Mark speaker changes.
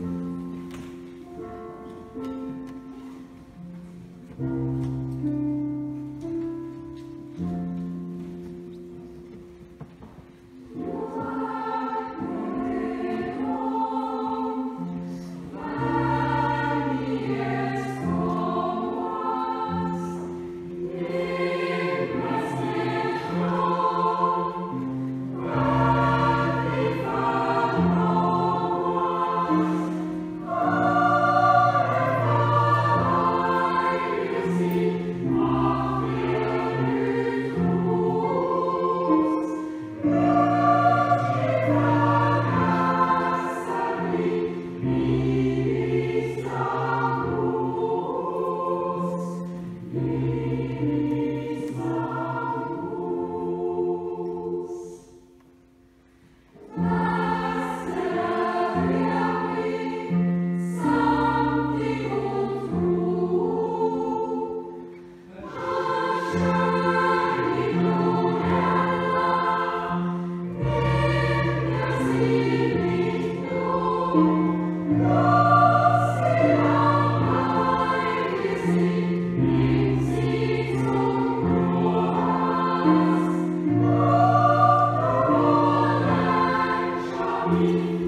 Speaker 1: Amen. me.